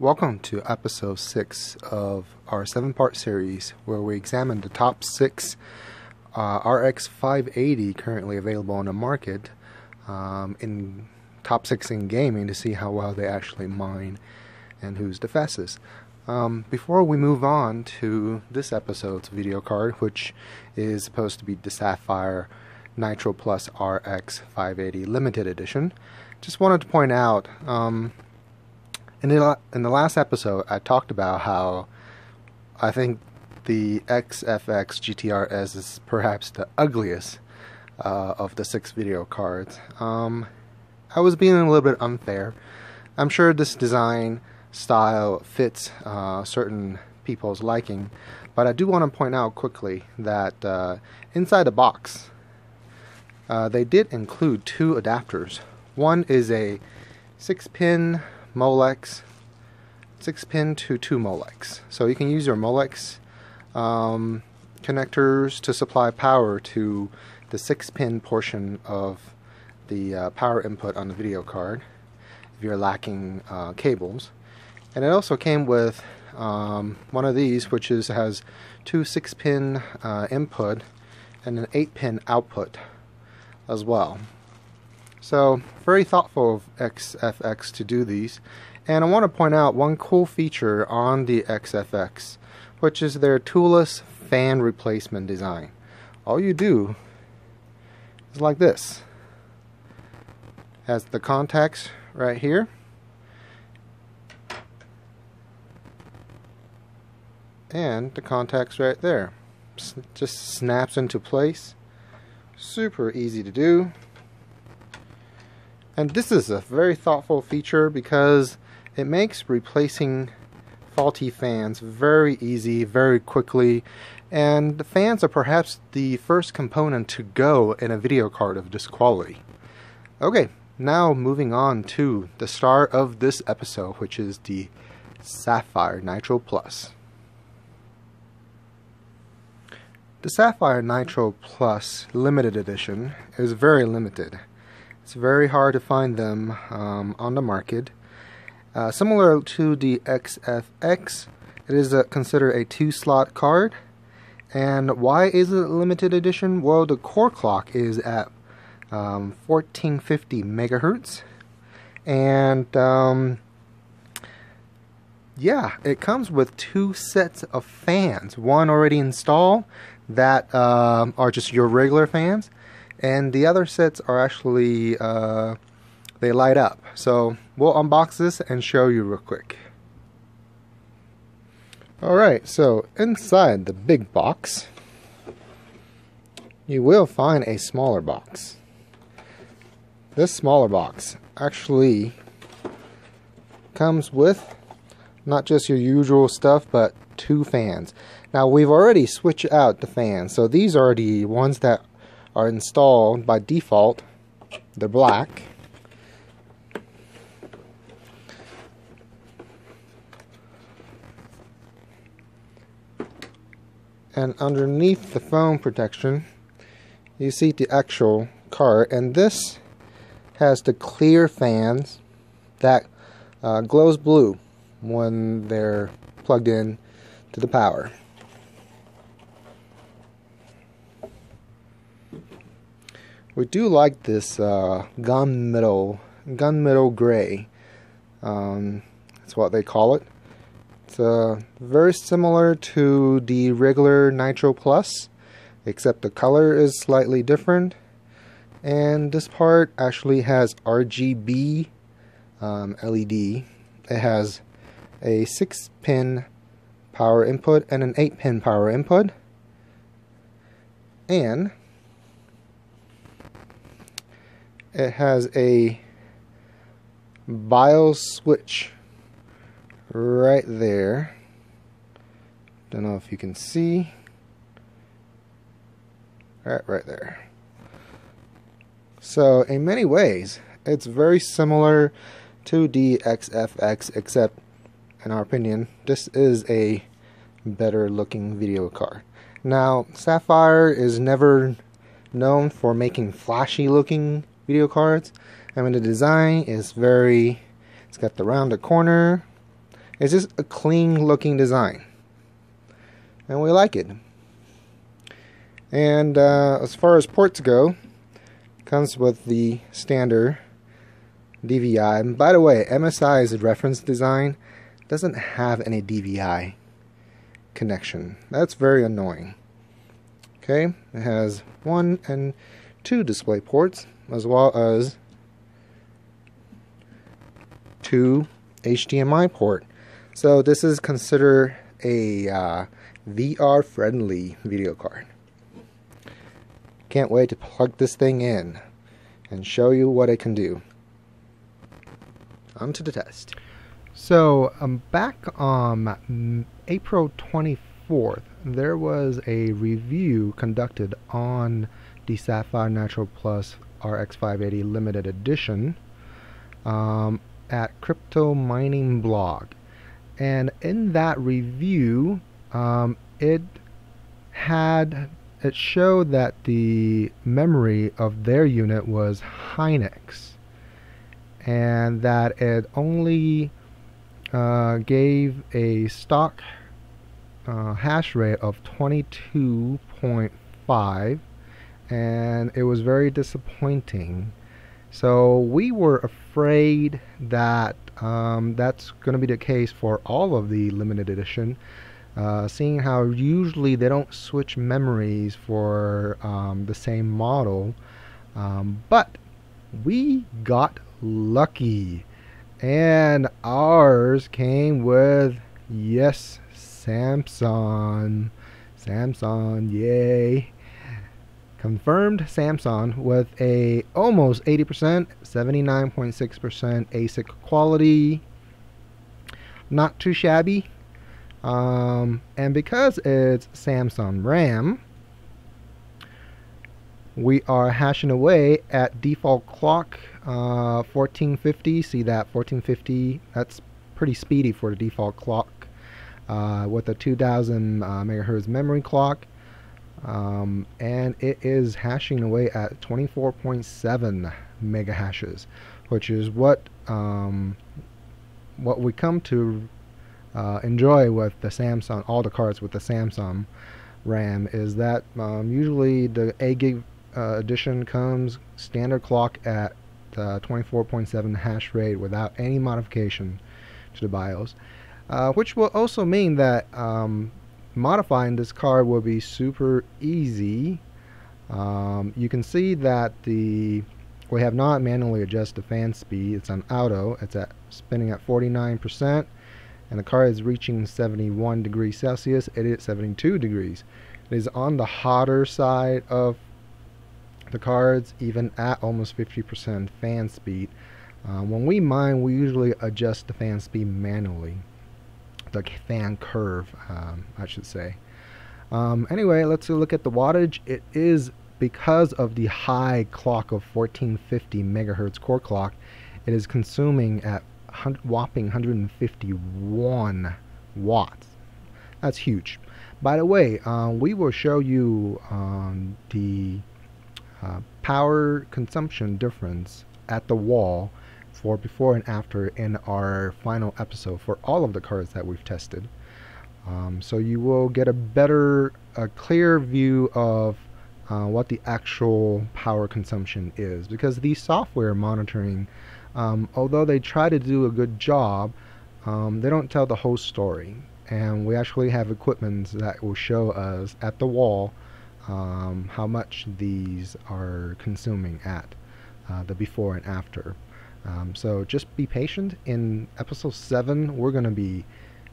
Welcome to episode 6 of our 7 part series where we examine the top 6 uh, RX 580 currently available on the market um, in top 6 in gaming to see how well they actually mine and who's the fastest. Um, before we move on to this episode's video card, which is supposed to be the Sapphire Nitro Plus RX 580 limited edition, just wanted to point out um, in the in the last episode I talked about how I think the XFX GTRS is perhaps the ugliest uh, of the six video cards. Um, I was being a little bit unfair. I'm sure this design style fits uh, certain people's liking, but I do want to point out quickly that uh, inside the box uh, they did include two adapters. One is a 6 pin Molex, 6 pin to 2 Molex. So you can use your Molex um, connectors to supply power to the 6 pin portion of the uh, power input on the video card if you're lacking uh, cables. And it also came with um, one of these which is has two 6 pin uh, input and an 8 pin output as well. So very thoughtful of XFX to do these. And I want to point out one cool feature on the XFX, which is their toolless fan replacement design. All you do is like this. Has the contacts right here. And the contacts right there. Just snaps into place super easy to do and this is a very thoughtful feature because it makes replacing faulty fans very easy very quickly. And the fans are perhaps the first component to go in a video card of this quality. Okay now moving on to the star of this episode which is the Sapphire Nitro Plus. The Sapphire Nitro Plus limited edition is very limited. It's very hard to find them um, on the market. Uh, similar to the XFX, it is a, considered a two slot card. And why is it limited edition? Well, the core clock is at um, 1450 megahertz. And um, yeah, it comes with two sets of fans. One already installed that um, are just your regular fans, and the other sets are actually uh, they light up. So we'll unbox this and show you real quick. Alright, so inside the big box, you will find a smaller box. This smaller box actually comes with not just your usual stuff, but two fans. Now we've already switched out the fans, so these are the ones that are installed by default. They're black. And underneath the foam protection, you see the actual car. and this has the clear fans that uh, glows blue when they're plugged in to the power. We do like this uh, gunmetal, gunmetal gray. Um, that's what they call it. It's uh, very similar to the regular Nitro Plus, except the color is slightly different. And this part actually has RGB um, LED. It has a 6 pin power input and an 8 pin power input. And it has a BIOS switch right there. Don't know if you can see. Right, right there. So, in many ways, it's very similar to the XFX, except, in our opinion, this is a better looking video card. Now, Sapphire is never known for making flashy looking video cards. I mean, the design is very, it's got the rounded corner, It's just a clean looking design. And we like it. And uh, as far as ports go, comes with the standard DVI. And by the way, MSI's reference design doesn't have any DVI connection. That's very annoying. Okay, it has one and two display ports as well as two HDMI port. So this is considered a uh, VR friendly video card. Can't wait to plug this thing in and show you what it can do. On to the test. So, um, back on April 24th, there was a review conducted on the Sapphire Nitro Plus RX 580 limited edition um, at Crypto Mining Blog. And in that review, um, it had it showed that the memory of their unit was Hynix and that it only uh, gave a stock uh, hash rate of 22.5 and it was very disappointing. So we were afraid that um, that's going to be the case for all of the limited edition uh, seeing how usually they don't switch memories for um, the same model. Um, but we got lucky and ours came with yes Samsung. Samsung yay confirmed Samsung with a almost 80% 79.6% ASIC quality not too shabby um, and because it's Samsung RAM, we are hashing away at default clock uh, 1450. See that 1450? That's pretty speedy for the default clock uh, with a 2000 uh, megahertz memory clock. Um, and it is hashing away at 24.7 mega hashes, which is what um, what we come to uh, enjoy with the Samsung, all the cards with the Samsung RAM, is that um, usually the 8 gig uh, edition comes standard clock at 24.7 hash rate without any modification to the BIOS, uh, which will also mean that um, modifying this card will be super easy. Um, you can see that the we have not manually adjusted the fan speed. It's on auto. It's at spinning at 49% and the car is reaching 71 degrees Celsius, it is 72 degrees. It is on the hotter side of the cards, even at almost 50% fan speed. Uh, when we mine, we usually adjust the fan speed manually, the fan curve, um, I should say. Um, anyway, let's look at the wattage. It is because of the high clock of 1450 megahertz core clock, it is consuming at whopping 151 watts. That's huge. By the way, uh, we will show you um, the uh, power consumption difference at the wall for before and after in our final episode for all of the cards that we've tested. Um, so you will get a better, a clear view of uh, what the actual power consumption is because the software monitoring um, although they try to do a good job, um, they don't tell the whole story. And we actually have equipment that will show us at the wall um, how much these are consuming at uh, the before and after. Um, so just be patient. In episode 7, we're going to be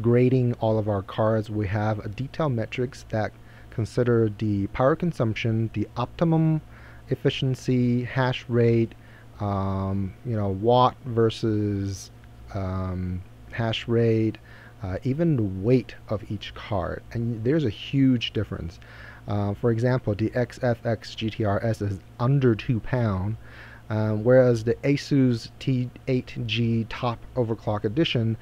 grading all of our cards. We have a detailed metrics that consider the power consumption, the optimum efficiency, hash rate, um, you know, watt versus um, hash rate, uh, even the weight of each card. And there's a huge difference. Uh, for example, the XFX GTRS is under 2 pound, um, whereas the Asus T8G Top Overclock Edition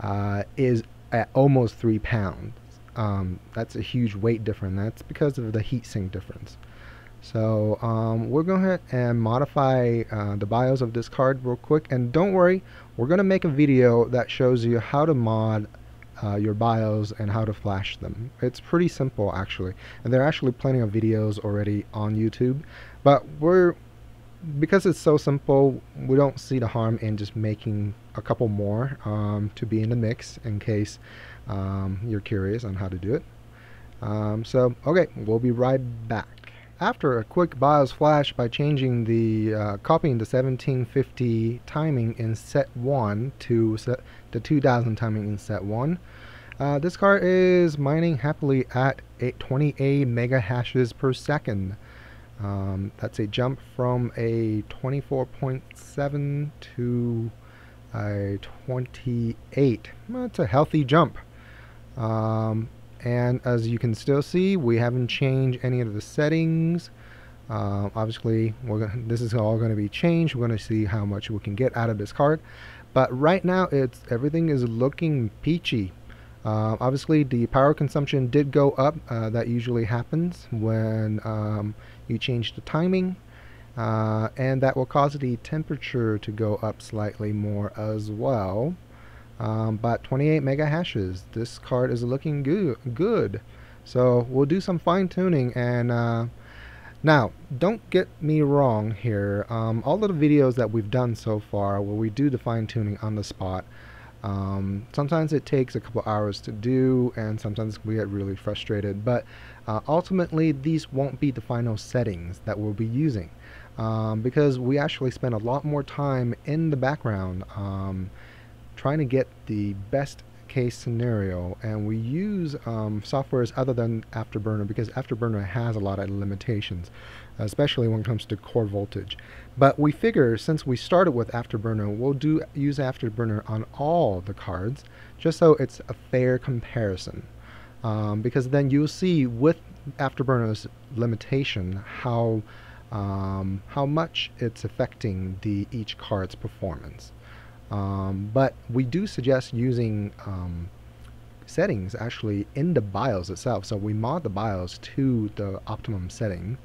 uh, is at almost 3 pounds. Um, that's a huge weight difference. That's because of the heatsink difference. So um, we're going to and modify uh, the BIOS of this card real quick. And don't worry, we're going to make a video that shows you how to mod uh, your BIOS and how to flash them. It's pretty simple actually. And there are actually plenty of videos already on YouTube. But we're because it's so simple, we don't see the harm in just making a couple more um, to be in the mix in case um, you're curious on how to do it. Um, so, okay, we'll be right back. After a quick BIOS flash by changing the, uh, copying the 1750 timing in set 1 to set the 2000 timing in set 1, uh, this card is mining happily at 28 mega hashes per second. Um, that's a jump from a 24.7 to a 28. That's a healthy jump. Um, and as you can still see, we haven't changed any of the settings. Uh, obviously, gonna, this is all going to be changed. We're going to see how much we can get out of this card. But right now, it's everything is looking peachy. Uh, obviously, the power consumption did go up. Uh, that usually happens when um, you change the timing. Uh, and that will cause the temperature to go up slightly more as well. Um, but 28 mega hashes. This card is looking good. Good. So we'll do some fine tuning and uh, now don't get me wrong here. Um, all of the videos that we've done so far where we do the fine tuning on the spot. Um, sometimes it takes a couple hours to do and sometimes we get really frustrated but uh, ultimately these won't be the final settings that we'll be using um, because we actually spend a lot more time in the background um, trying to get the best case scenario and we use um, softwares other than Afterburner because Afterburner has a lot of limitations especially when it comes to core voltage but we figure since we started with Afterburner we'll do use Afterburner on all the cards just so it's a fair comparison um, because then you'll see with Afterburner's limitation how um, how much it's affecting the each card's performance um, but we do suggest using um, settings actually in the BIOS itself. So we mod the BIOS to the optimum setting.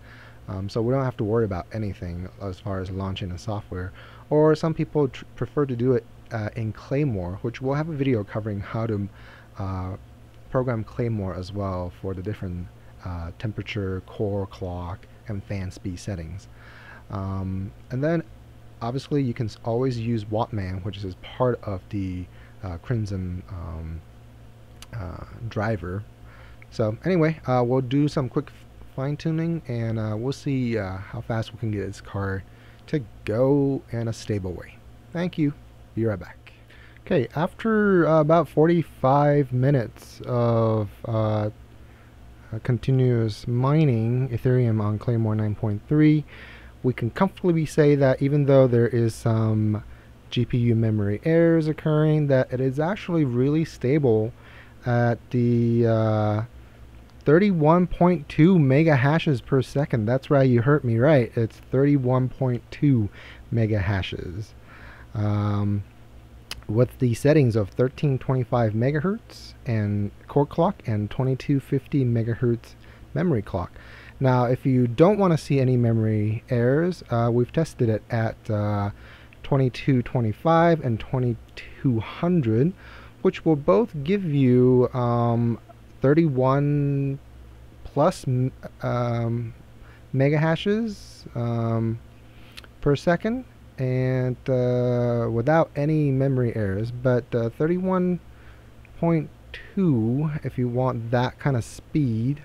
Um, so we don't have to worry about anything as far as launching the software. Or some people prefer to do it uh, in Claymore, which we'll have a video covering how to uh, program Claymore as well for the different uh, temperature, core, clock, and fan speed settings. Um, and then obviously you can always use Wattman, which is part of the uh, Crimson um, uh, driver. So anyway, uh, we'll do some quick fine tuning and uh, we'll see uh, how fast we can get this car to go in a stable way. Thank you. Be right back. Okay, after uh, about 45 minutes of continuous mining Ethereum on Claymore 9.3, we can comfortably say that even though there is some GPU memory errors occurring, that it is actually really stable at the uh, 31.2 mega hashes per second. That's right, you heard me right. It's 31.2 mega hashes. Um, with the settings of 1325 megahertz and core clock and 2250 megahertz memory clock. Now, if you don't want to see any memory errors, uh, we've tested it at uh, 2225 and 2200, which will both give you um, 31 plus um, mega hashes um, per second and uh, without any memory errors but uh, 31.2 if you want that kind of speed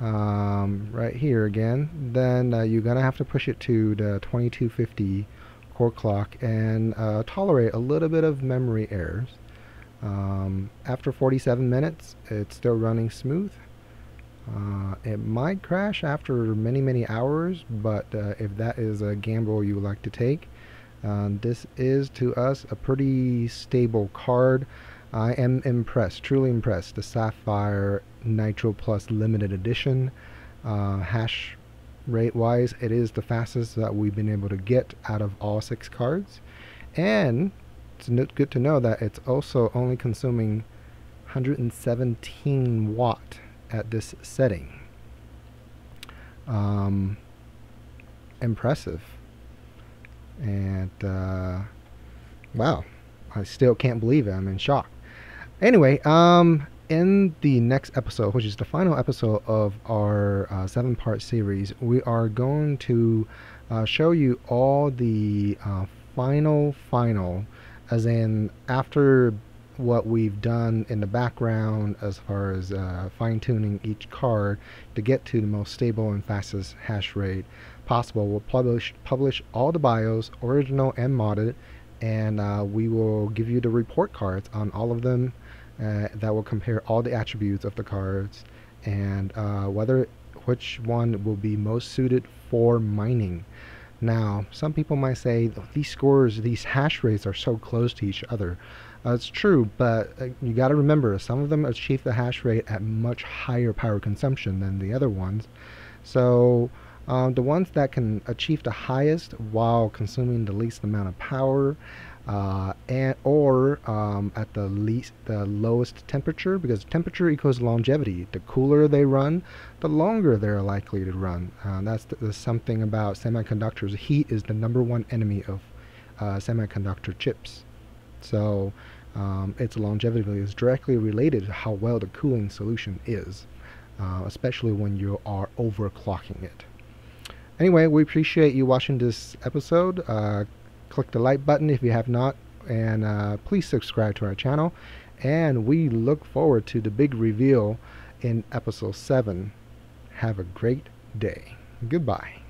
um, right here again, then uh, you're to have to push it to the 2250 core clock and uh, tolerate a little bit of memory errors. Um, after 47 minutes, it's still running smooth. Uh, it might crash after many, many hours, but uh, if that is a gamble you would like to take, uh, this is to us a pretty stable card. I am impressed, truly impressed. The Sapphire Nitro Plus limited edition. Uh, hash rate wise, it is the fastest that we've been able to get out of all six cards. And it's good to know that it's also only consuming 117 watt at this setting. Um, impressive. And uh, wow, I still can't believe it. I'm in shock. Anyway, um, in the next episode, which is the final episode of our uh, seven part series, we are going to uh, show you all the uh, final, final, as in after what we've done in the background as far as uh, fine tuning each card to get to the most stable and fastest hash rate possible. We'll publish, publish all the BIOS, original and modded, and uh, we will give you the report cards on all of them uh, that will compare all the attributes of the cards and uh, whether which one will be most suited for mining. Now, some people might say these scores, these hash rates are so close to each other. Uh, it's true, but uh, you got to remember some of them achieve the hash rate at much higher power consumption than the other ones. So, um, the ones that can achieve the highest while consuming the least amount of power uh, and or um, at the least the lowest temperature because temperature equals longevity. The cooler they run the longer they're likely to run. Uh, that's, the, something about semiconductors. Heat is the number one enemy of uh, semiconductor chips. So um, its longevity is directly related to how well the cooling solution is uh, especially when you are overclocking it. Anyway we appreciate you watching this episode. Uh, click the like button if you have not, and uh, please subscribe to our channel. And we look forward to the big reveal in episode 7. Have a great day. Goodbye.